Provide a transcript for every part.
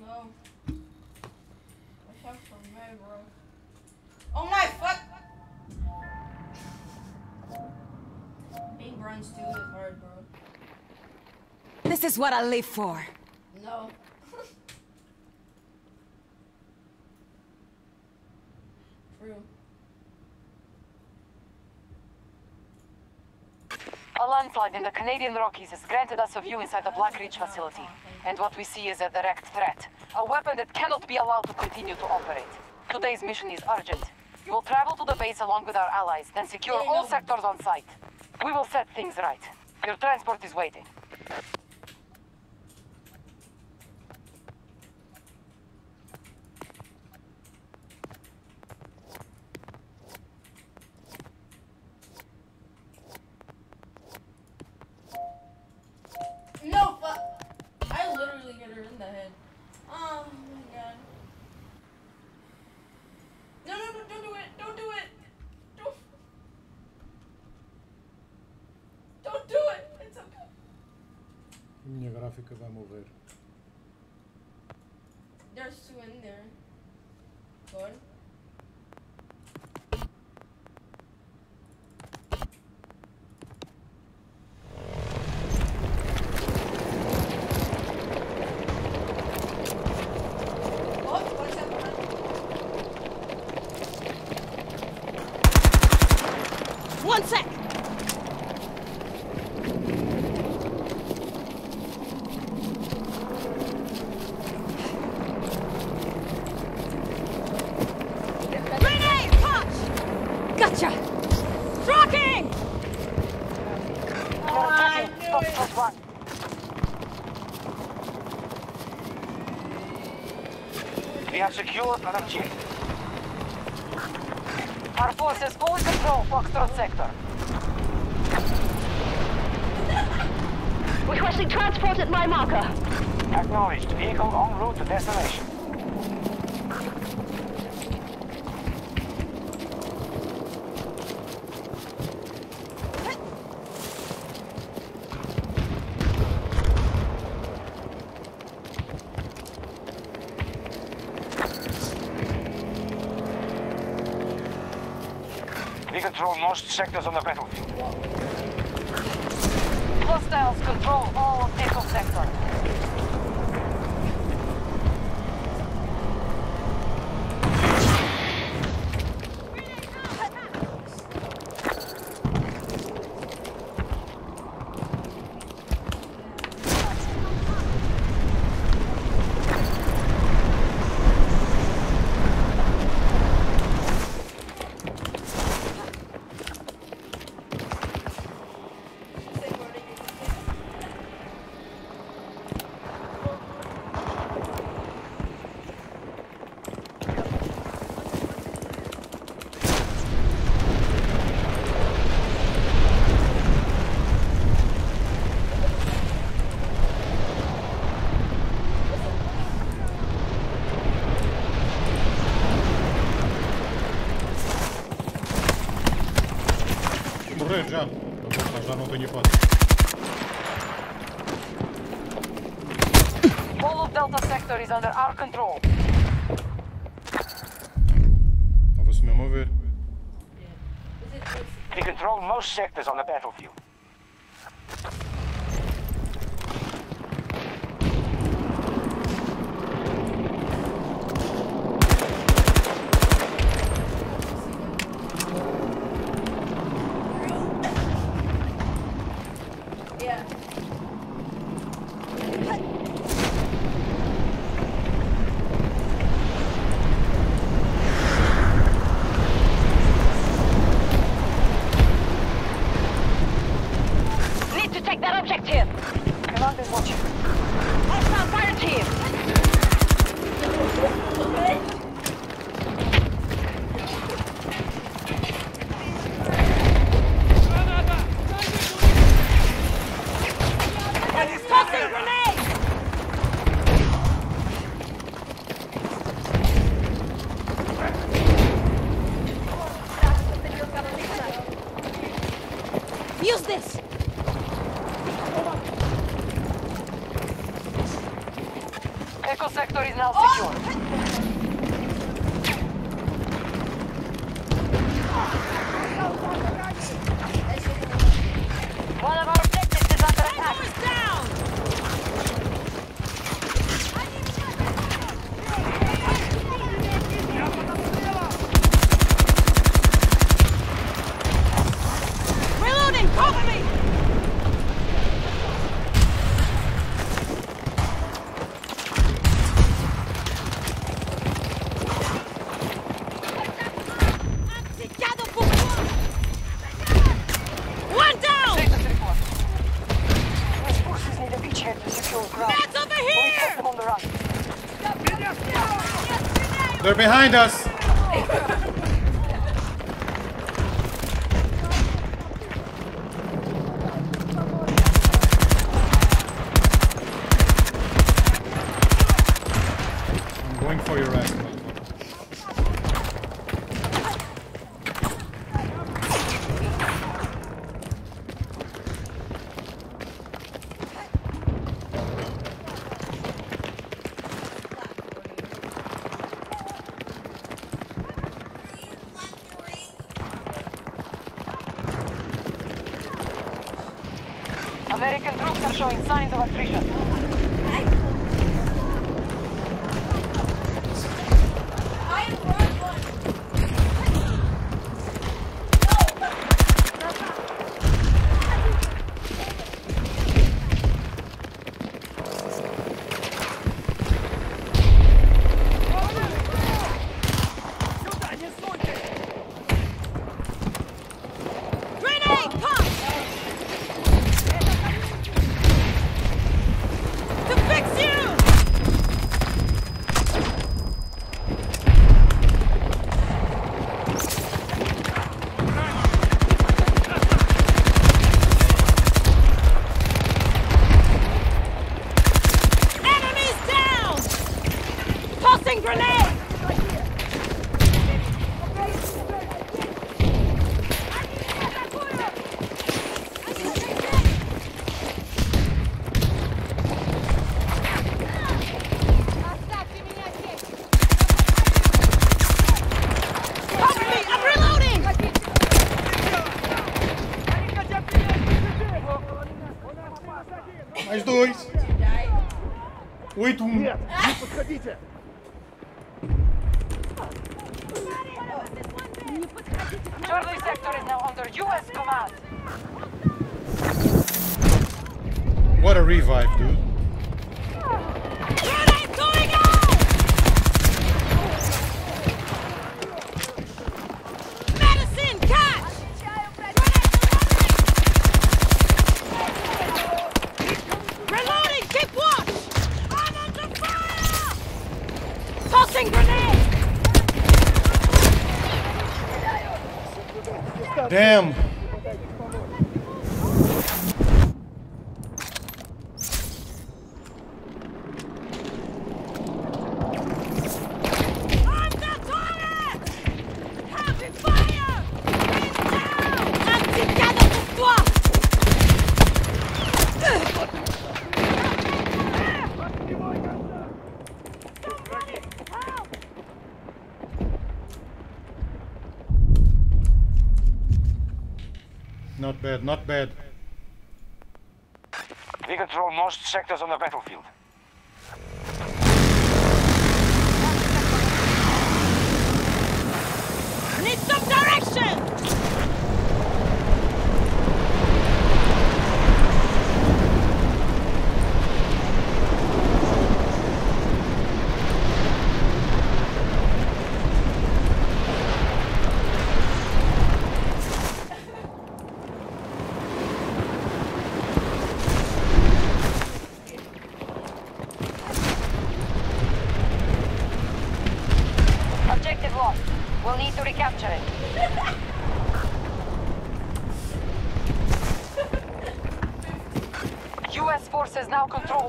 No. I have some man, bro. Oh my fuck! Being bronze too is hard, bro. This is what I live for. No. True. A landslide in the Canadian Rockies has granted us a view inside the Black Ridge facility. And what we see is a direct threat. A weapon that cannot be allowed to continue to operate. Today's mission is urgent. You will travel to the base along with our allies, then secure all sectors on site. We will set things right. Your transport is waiting. Gráfica vai morrer. There's two in there. Good. Oh, what's up? One sec! Grenade! Punch! Gotcha! Tracking! You're attacking. Stop plus one. We have secured an objective. Our forces fully control Foxtrot sector. Requesting transport at my marker. Acknowledged. Vehicle en route to destination. We control most sectors on the battlefield. Hostiles control all of Echo sector. Morrer já. Mas já não tenho. All of Delta sector is under our control. Estava-se mesmo a ver. Is it this? We control most sectors on the battlefield. Cover me! One down! These need a to. That's over here! We on the run. They're behind us! for your ass, American troops are showing signs of attrition. bad, not bad. We control most sectors on the battlefield. Need some time!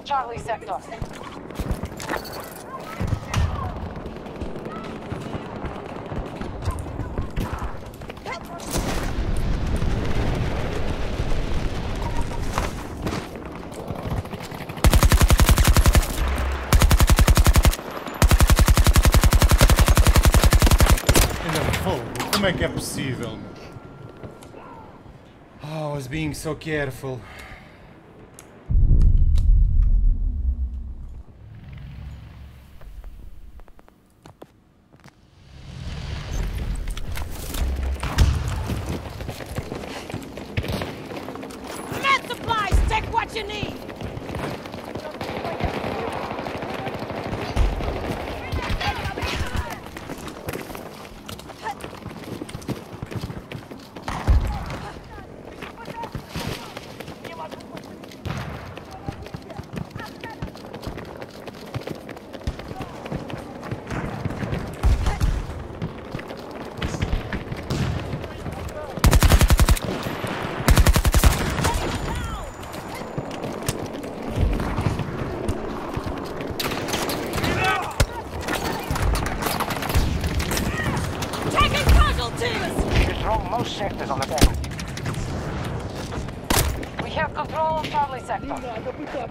Charlie sector. Como é que é possível? Oh, I was being so careful.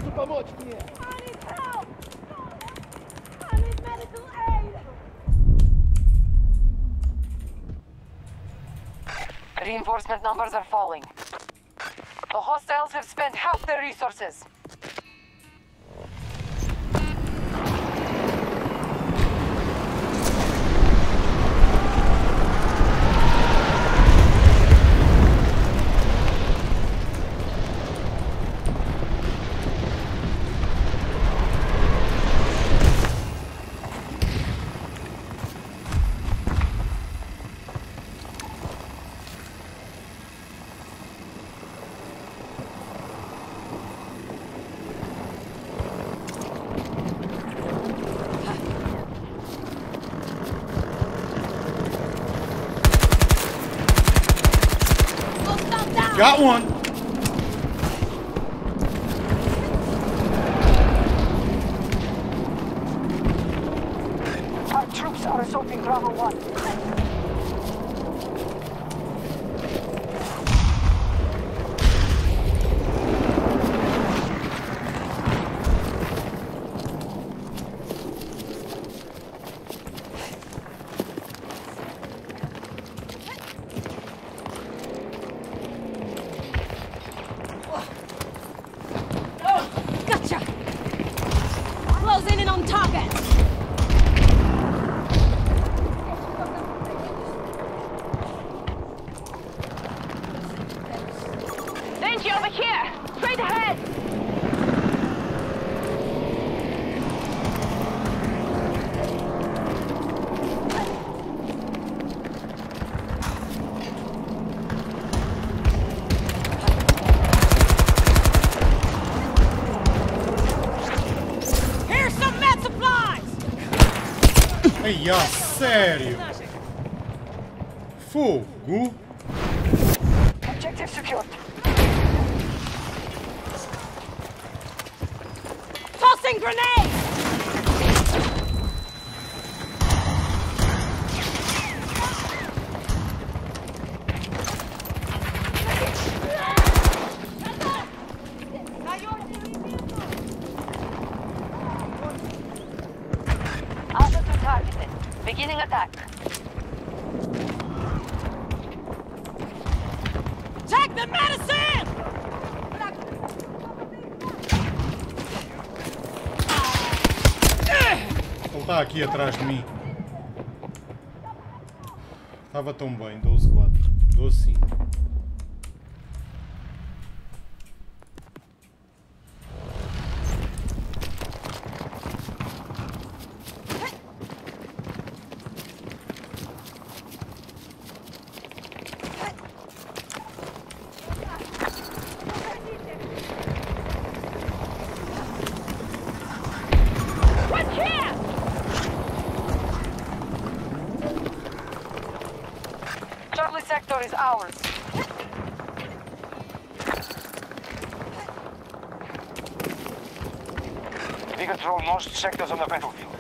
I need help! I need medical aid! Reinforcement numbers are falling. The hostiles have spent half their resources. Hostile down! Got one! Our troops are assaulting Bravo 1. Ei, a sério? Fogo! Objective secured. Tossing grenade! Beginning attack. Take the medicine! Ele está aqui atrás de mim. Estava tão bem, 12-4. 12-5. Ours. We control most sectors on the battlefield.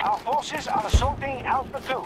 Our forces are assaulting Alpha 2.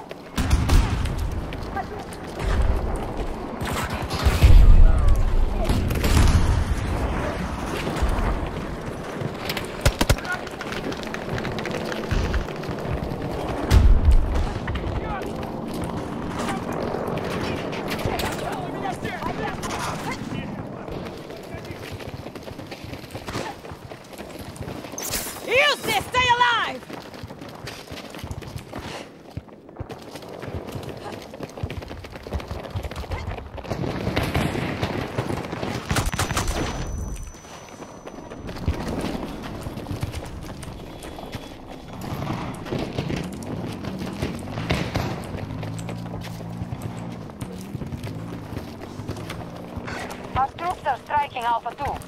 Striking Alpha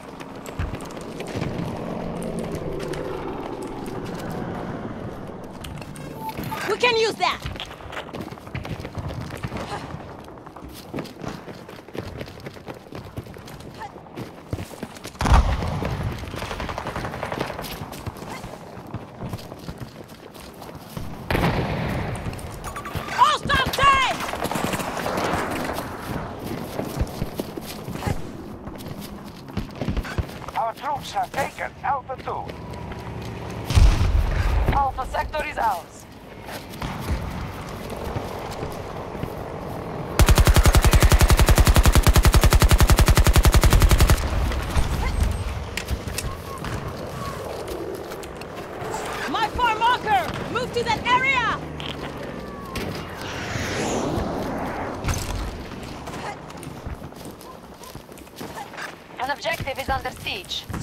2. We can use that! The siege.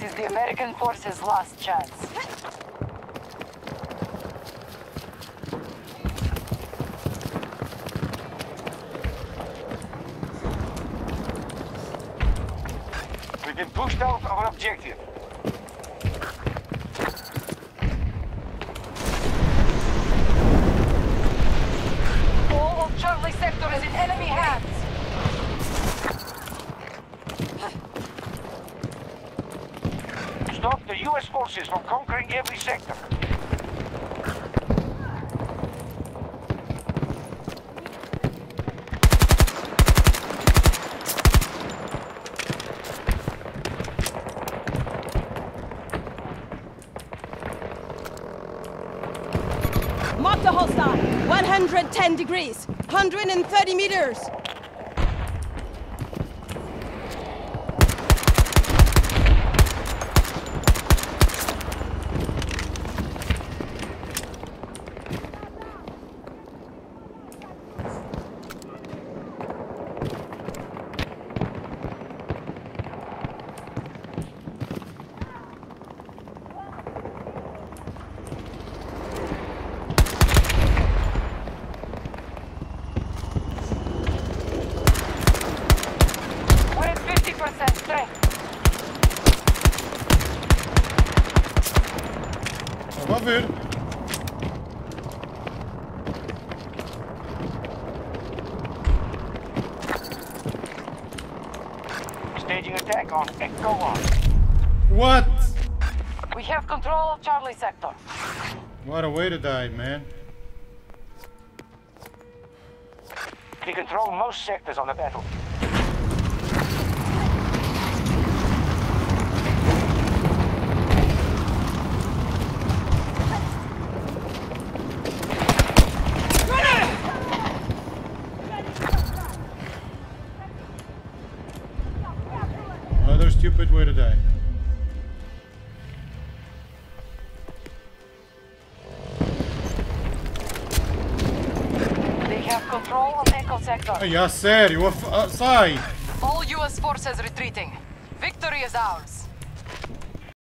This is the American forces' last chance. We can push out our objective. 10 degrees, 130 meters. He control most sectors on the battlefield. يا ساري وف... sorry. All US forces retreating. Victory is ours.